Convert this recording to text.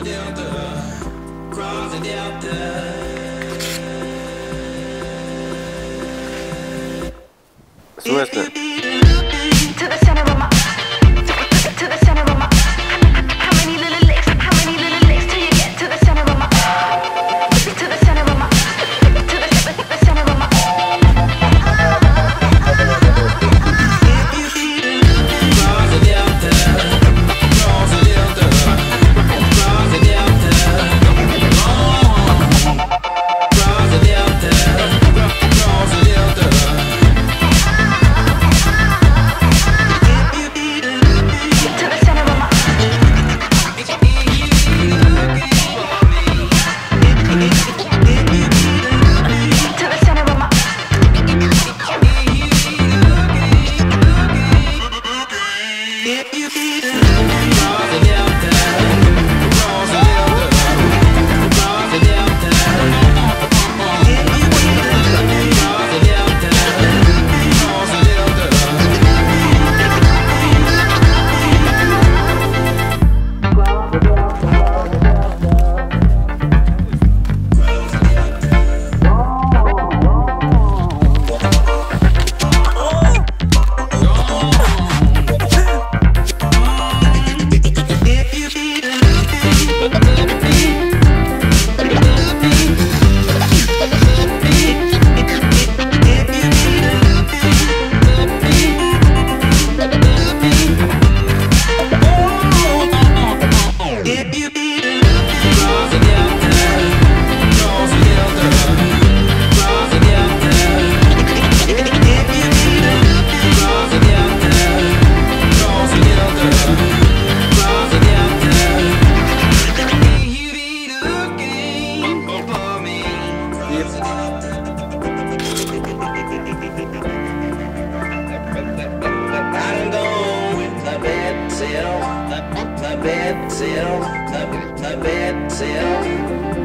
the delta, the listen. The bed seal, the, the bed seal.